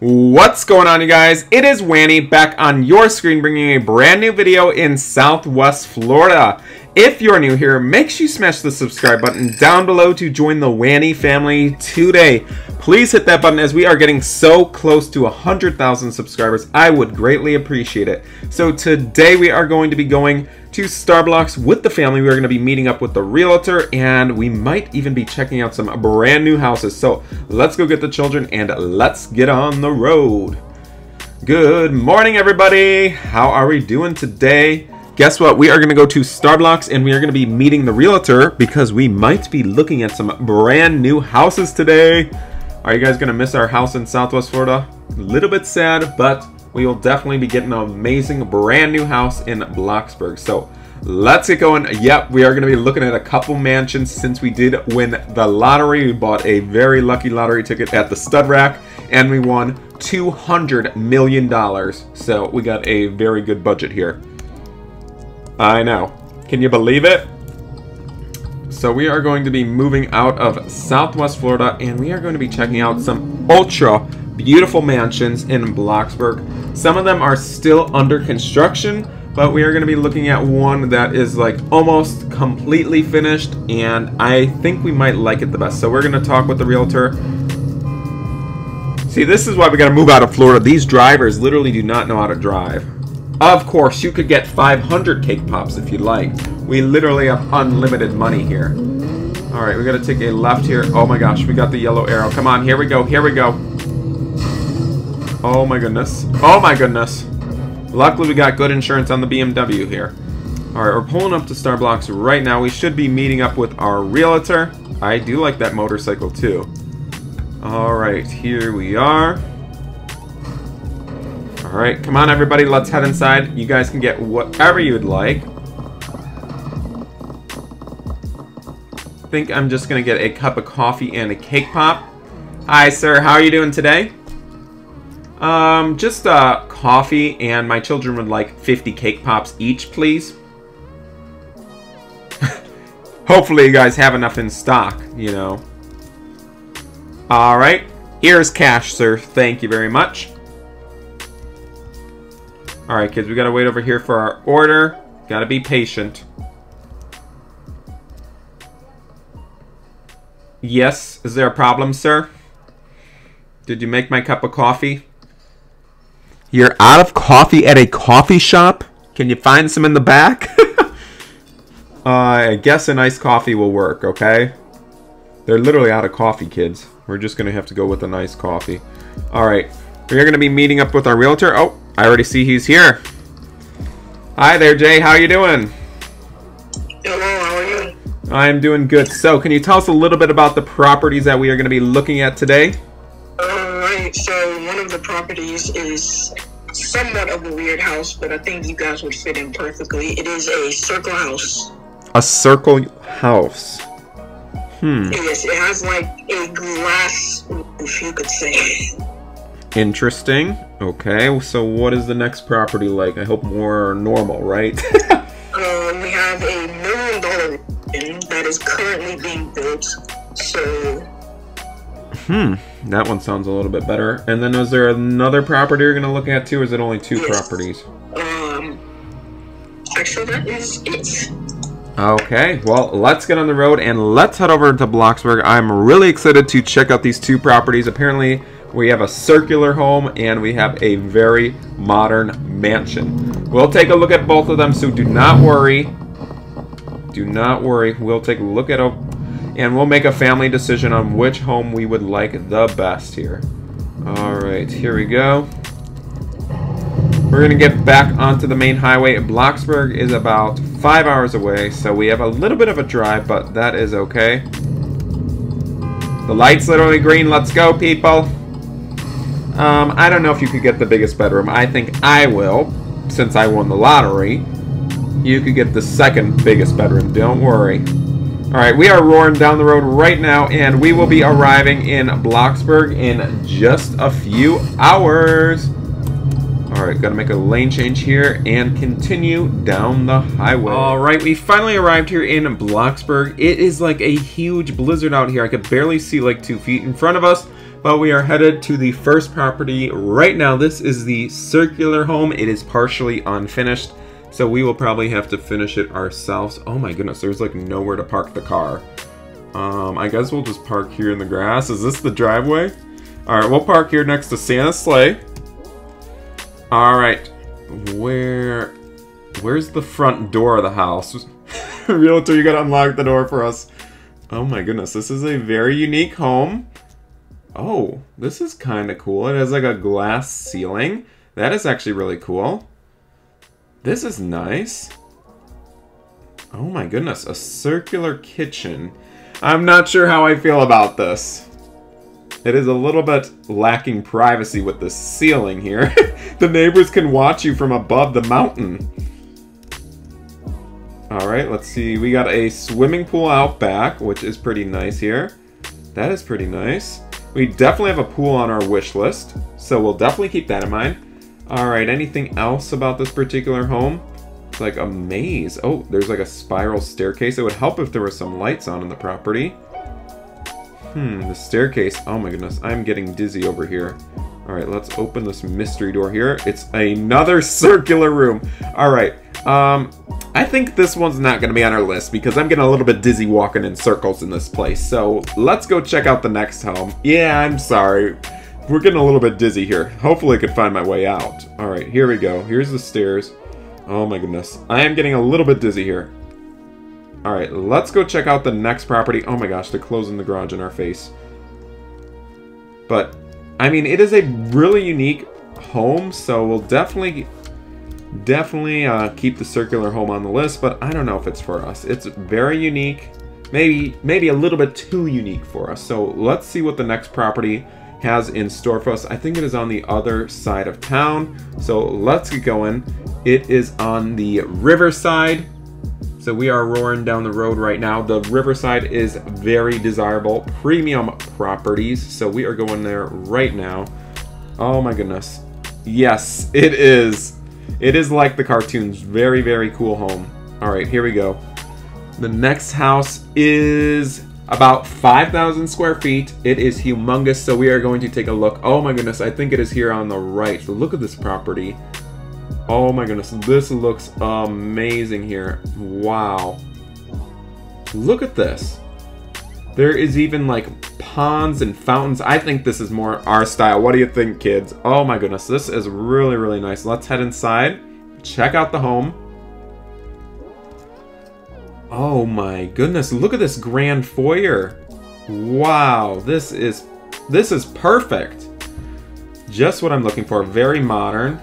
What's going on you guys? It is Wanny back on your screen bringing a brand new video in Southwest Florida. If you're new here, make sure you smash the subscribe button down below to join the Wanny family today. Please hit that button as we are getting so close to 100,000 subscribers. I would greatly appreciate it. So today we are going to be going to Starblocks with the family. We are going to be meeting up with the realtor and we might even be checking out some brand new houses. So let's go get the children and let's get on the road. Good morning, everybody. How are we doing today? Guess what? We are going to go to Starblocks and we are going to be meeting the realtor because we might be looking at some brand new houses today. Are you guys going to miss our house in Southwest Florida? A little bit sad, but we will definitely be getting an amazing brand new house in Bloxburg. So let's get going. Yep, we are going to be looking at a couple mansions since we did win the lottery. We bought a very lucky lottery ticket at the stud rack and we won $200 million. So we got a very good budget here. I know. Can you believe it? So we are going to be moving out of Southwest Florida and we are going to be checking out some ultra beautiful mansions in Bloxburg. Some of them are still under construction, but we are going to be looking at one that is like almost completely finished and I think we might like it the best. So we're going to talk with the realtor. See, this is why we got to move out of Florida. These drivers literally do not know how to drive. Of course, you could get 500 cake pops if you like. We literally have unlimited money here. Alright, we gotta take a left here. Oh my gosh, we got the yellow arrow. Come on, here we go, here we go. Oh my goodness. Oh my goodness. Luckily, we got good insurance on the BMW here. Alright, we're pulling up to Starblocks right now. We should be meeting up with our realtor. I do like that motorcycle too. Alright, here we are. Alright, come on everybody, let's head inside. You guys can get whatever you would like. Think I'm just gonna get a cup of coffee and a cake pop. Hi sir, how are you doing today? Um, just uh, coffee and my children would like 50 cake pops each, please. Hopefully you guys have enough in stock, you know. Alright, here's cash, sir. Thank you very much. Alright, kids, we gotta wait over here for our order. Gotta be patient. Yes, is there a problem, sir? Did you make my cup of coffee? You're out of coffee at a coffee shop? Can you find some in the back? uh, I guess an iced coffee will work, okay? They're literally out of coffee, kids. We're just gonna have to go with a nice coffee. Alright, we're gonna be meeting up with our realtor. Oh, I already see he's here. Hi there, Jay. How you doing? I'm doing good. So, can you tell us a little bit about the properties that we are going to be looking at today? Alright, so one of the properties is somewhat of a weird house, but I think you guys would fit in perfectly. It is a circle house. A circle house. Hmm. Yes, it has like a glass roof, you could say. Interesting. Okay, so what is the next property like? I hope more normal, right? is currently being built. So. Hmm, that one sounds a little bit better. And then is there another property you're gonna look at too? Or is it only two yes. properties? Um, actually, that is it. Okay, well, let's get on the road and let's head over to Bloxburg. I'm really excited to check out these two properties. Apparently, we have a circular home and we have a very modern mansion. We'll take a look at both of them, so do not worry. Do not worry. We'll take a look at them and we'll make a family decision on which home we would like the best here. Alright, here we go. We're going to get back onto the main highway. Bloxburg is about five hours away, so we have a little bit of a drive, but that is okay. The light's literally green. Let's go, people. Um, I don't know if you could get the biggest bedroom. I think I will, since I won the lottery. You could get the second biggest bedroom. Don't worry. Alright, we are roaring down the road right now, and we will be arriving in Bloxburg in just a few hours. Alright, gotta make a lane change here and continue down the highway. Alright, we finally arrived here in Bloxburg. It is like a huge blizzard out here. I could barely see like two feet in front of us, but we are headed to the first property right now. This is the circular home. It is partially unfinished, so we will probably have to finish it ourselves. Oh my goodness, there's like nowhere to park the car. Um, I guess we'll just park here in the grass. Is this the driveway? Alright, we'll park here next to Santa's sleigh. Alright. Where... Where's the front door of the house? Realtor, you gotta unlock the door for us. Oh my goodness, this is a very unique home. Oh, this is kind of cool. It has like a glass ceiling. That is actually really cool. This is nice. Oh my goodness, a circular kitchen. I'm not sure how I feel about this. It is a little bit lacking privacy with the ceiling here. the neighbors can watch you from above the mountain. Alright, let's see. We got a swimming pool out back, which is pretty nice here. That is pretty nice. We definitely have a pool on our wish list, so we'll definitely keep that in mind. Alright, anything else about this particular home? It's like a maze. Oh, there's like a spiral staircase. It would help if there were some lights on in the property. Hmm, the staircase. Oh my goodness, I'm getting dizzy over here. Alright, let's open this mystery door here. It's another circular room. Alright, um, I think this one's not going to be on our list because I'm getting a little bit dizzy walking in circles in this place. So let's go check out the next home. Yeah, I'm sorry. We're getting a little bit dizzy here. Hopefully I can find my way out. Alright, here we go. Here's the stairs. Oh my goodness. I am getting a little bit dizzy here. Alright, let's go check out the next property. Oh my gosh, they're closing the garage in our face. But, I mean, it is a really unique home, so we'll definitely, definitely uh, keep the circular home on the list, but I don't know if it's for us. It's very unique, maybe, maybe a little bit too unique for us. So let's see what the next property has in store for us. I think it is on the other side of town, so let's get going. It is on the riverside so we are roaring down the road right now. The Riverside is very desirable, premium properties. So we are going there right now. Oh my goodness. Yes, it is. It is like the cartoons. Very, very cool home. All right, here we go. The next house is about 5,000 square feet. It is humongous, so we are going to take a look. Oh my goodness, I think it is here on the right. Look at this property. Oh my goodness, this looks amazing here. Wow. Look at this. There is even like ponds and fountains. I think this is more our style. What do you think, kids? Oh my goodness, this is really, really nice. Let's head inside, check out the home. Oh my goodness, look at this grand foyer. Wow, this is this is perfect. Just what I'm looking for. Very modern.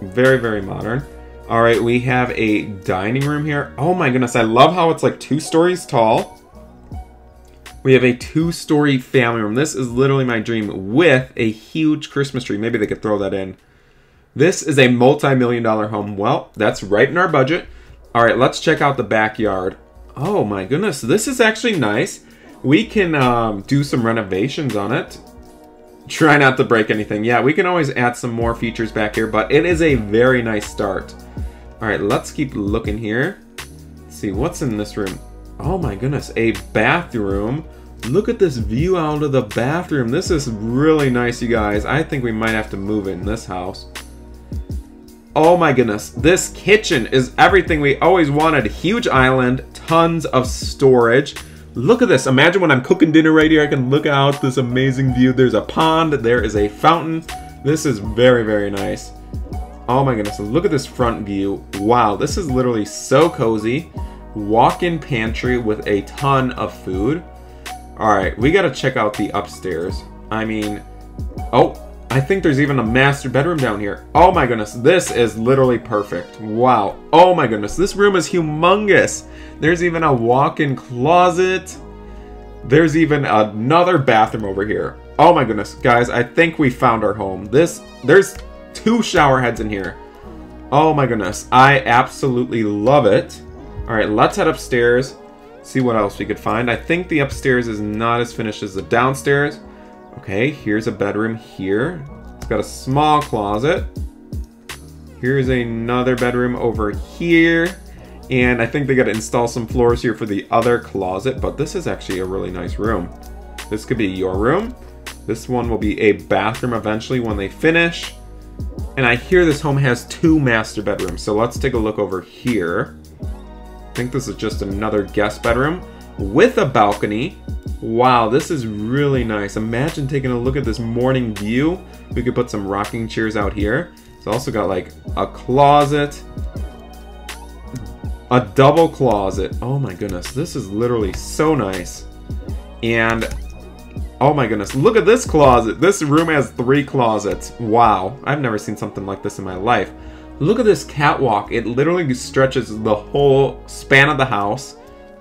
Very, very modern. All right, we have a dining room here. Oh my goodness, I love how it's like two stories tall. We have a two-story family room. This is literally my dream with a huge Christmas tree. Maybe they could throw that in. This is a multi-million dollar home. Well, that's right in our budget. All right, let's check out the backyard. Oh my goodness, this is actually nice. We can um, do some renovations on it. Try not to break anything. Yeah, we can always add some more features back here, but it is a very nice start. All right, let's keep looking here. Let's see, what's in this room? Oh my goodness, a bathroom. Look at this view out of the bathroom. This is really nice, you guys. I think we might have to move in this house. Oh my goodness, this kitchen is everything we always wanted. Huge island, tons of storage. Look at this. Imagine when I'm cooking dinner right here, I can look out this amazing view. There's a pond, there is a fountain. This is very, very nice. Oh my goodness, look at this front view. Wow, this is literally so cozy. Walk-in pantry with a ton of food. All right, we gotta check out the upstairs. I mean, oh, I think there's even a master bedroom down here. Oh my goodness, this is literally perfect. Wow. Oh my goodness, this room is humongous. There's even a walk-in closet. There's even another bathroom over here. Oh my goodness, guys, I think we found our home. This, there's two shower heads in here. Oh my goodness, I absolutely love it. All right, let's head upstairs, see what else we could find. I think the upstairs is not as finished as the downstairs. Okay, here's a bedroom here. It's got a small closet. Here's another bedroom over here. And I think they got to install some floors here for the other closet, but this is actually a really nice room. This could be your room. This one will be a bathroom eventually when they finish. And I hear this home has two master bedrooms, so let's take a look over here. I think this is just another guest bedroom with a balcony. Wow, this is really nice. Imagine taking a look at this morning view. We could put some rocking chairs out here. It's also got like a closet, a double closet. Oh my goodness, this is literally so nice. And oh my goodness, look at this closet. This room has three closets. Wow, I've never seen something like this in my life. Look at this catwalk. It literally stretches the whole span of the house.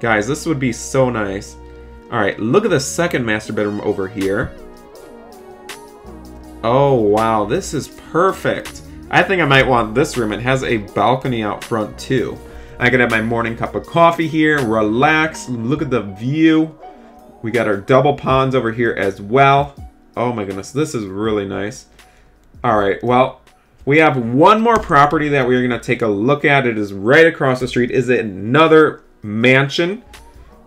Guys, this would be so nice. Alright, look at the second master bedroom over here. Oh, wow, this is perfect. I think I might want this room. It has a balcony out front, too. I could have my morning cup of coffee here, relax, look at the view. We got our double ponds over here as well. Oh my goodness, this is really nice. All right, well, we have one more property that we're going to take a look at. It is right across the street. Is it another mansion?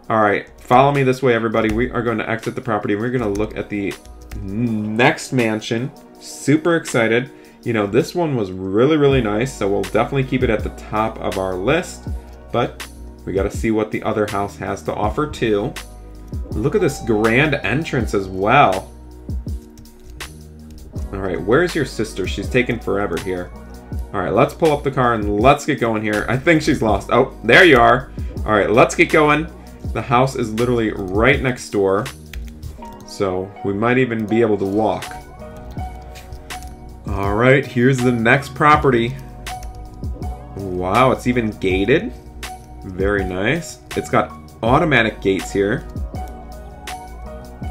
All right, follow me this way, everybody. We are going to exit the property. We're going to look at the next mansion. Super excited. You know, this one was really, really nice, so we'll definitely keep it at the top of our list. But we got to see what the other house has to offer, too. Look at this grand entrance as well. Alright, where's your sister? She's taking forever here. Alright, let's pull up the car and let's get going here. I think she's lost. Oh, there you are. Alright, let's get going. The house is literally right next door. So, we might even be able to walk. Alright, here's the next property. Wow, it's even gated. Very nice. It's got automatic gates here.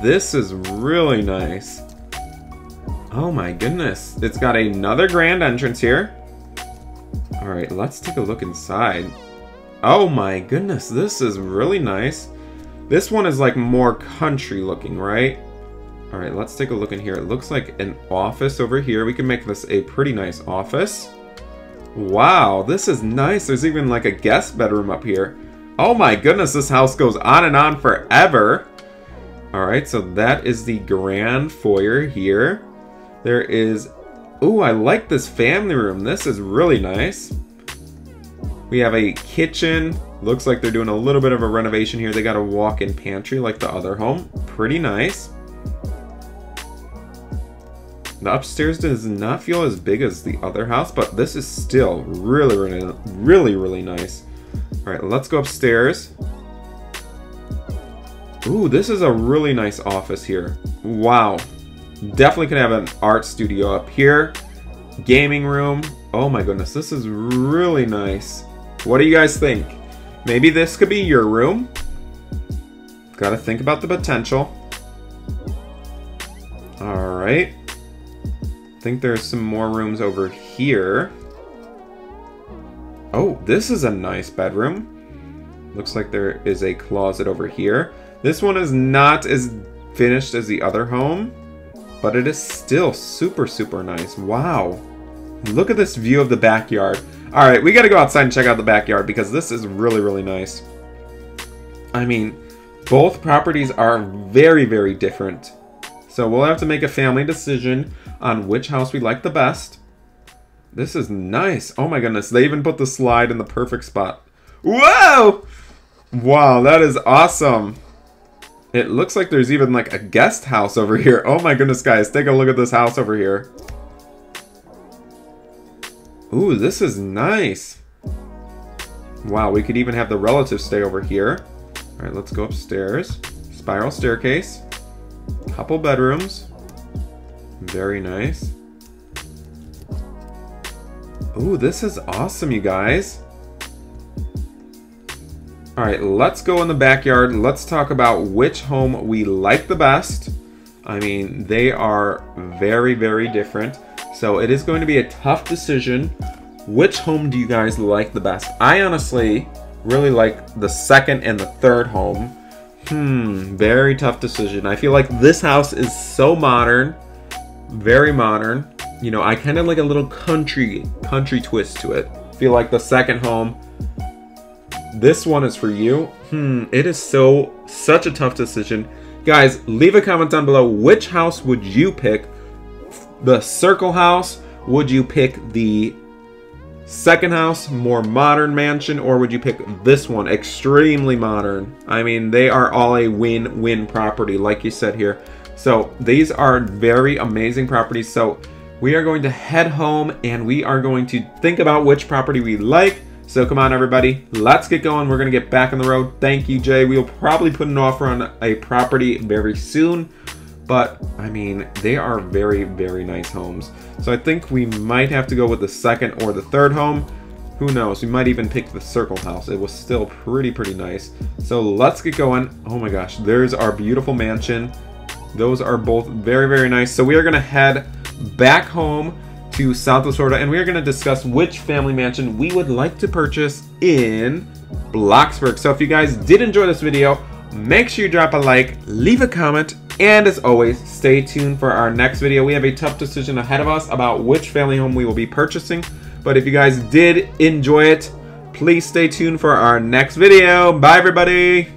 This is really nice. Oh my goodness. It's got another grand entrance here. Alright, let's take a look inside. Oh my goodness, this is really nice. This one is like more country looking, right? Alright, let's take a look in here. It looks like an office over here. We can make this a pretty nice office. Wow, this is nice. There's even like a guest bedroom up here. Oh my goodness, this house goes on and on forever. Alright, so that is the grand foyer here. There is... Ooh, I like this family room. This is really nice. We have a kitchen. Looks like they're doing a little bit of a renovation here. They got a walk-in pantry like the other home. Pretty nice. The upstairs does not feel as big as the other house, but this is still really, really, really, really nice. All right, let's go upstairs. Ooh, this is a really nice office here. Wow. Definitely could have an art studio up here. Gaming room. Oh my goodness, this is really nice. What do you guys think? Maybe this could be your room? Gotta think about the potential. Alright I think there's some more rooms over here. Oh, this is a nice bedroom. Looks like there is a closet over here. This one is not as finished as the other home, but it is still super, super nice. Wow. Look at this view of the backyard. All right, we got to go outside and check out the backyard because this is really, really nice. I mean, both properties are very, very different. So we'll have to make a family decision on which house we like the best. This is nice. Oh my goodness. They even put the slide in the perfect spot. Whoa! Wow, that is awesome. It looks like there's even like a guest house over here. Oh my goodness, guys. Take a look at this house over here. Ooh, this is nice. Wow, we could even have the relatives stay over here. All right, let's go upstairs. Spiral staircase. Couple bedrooms. Very nice. Ooh, this is awesome, you guys. Alright, let's go in the backyard. Let's talk about which home we like the best. I mean, they are very, very different. So it is going to be a tough decision. Which home do you guys like the best? I honestly really like the second and the third home. Hmm, very tough decision. I feel like this house is so modern very modern. You know, I kind of like a little country country twist to it. Feel like the second home. This one is for you. Hmm, it is so such a tough decision. Guys, leave a comment down below. Which house would you pick? The circle house? Would you pick the second house, more modern mansion, or would you pick this one, extremely modern? I mean, they are all a win-win property, like you said here. So these are very amazing properties. So we are going to head home and we are going to think about which property we like. So come on, everybody, let's get going. We're gonna get back on the road. Thank you, Jay. We'll probably put an offer on a property very soon, but I mean, they are very, very nice homes. So I think we might have to go with the second or the third home. Who knows? We might even pick the circle house. It was still pretty, pretty nice. So let's get going. Oh my gosh, there's our beautiful mansion. Those are both very, very nice. So we are going to head back home to Southwest Florida and we are going to discuss which family mansion we would like to purchase in Bloxburg. So if you guys did enjoy this video, make sure you drop a like, leave a comment, and as always, stay tuned for our next video. We have a tough decision ahead of us about which family home we will be purchasing. But if you guys did enjoy it, please stay tuned for our next video. Bye, everybody.